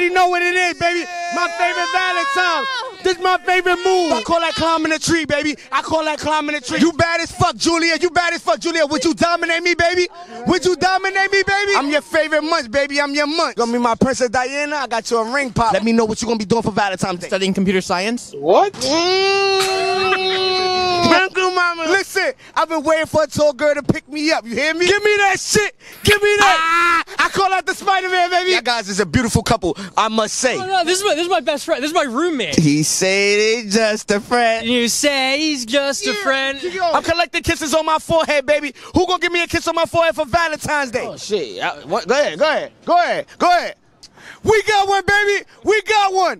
already know what it is, baby. My favorite Valentine. This is my favorite move. I call that climbing a tree, baby. I call that climbing a tree. You bad as fuck, Julia. You bad as fuck, Julia. Would you dominate me, baby? Would you dominate me, baby? I'm your favorite munch, baby. I'm your munch. Gonna be my Princess Diana. I got you a ring pop. Let me know what you're gonna be doing for Valentine's Day. Studying computer science? What? Mm. Thank you, mama. Listen, I've been waiting for a tall girl to pick me up. You hear me? Give me that shit. Give me that. I call out the Spider-Man, baby. You guys is a beautiful couple, I must say. Oh, no, this is my this is my best friend. This is my roommate. He said it's just a friend. You say he's just a friend. I'm collecting kisses on my forehead, baby. Who gonna give me a kiss on my forehead for Valentine's Day? Oh, shit. I- what- Go ahead, go ahead, go ahead, go ahead. We got one, baby. We got one.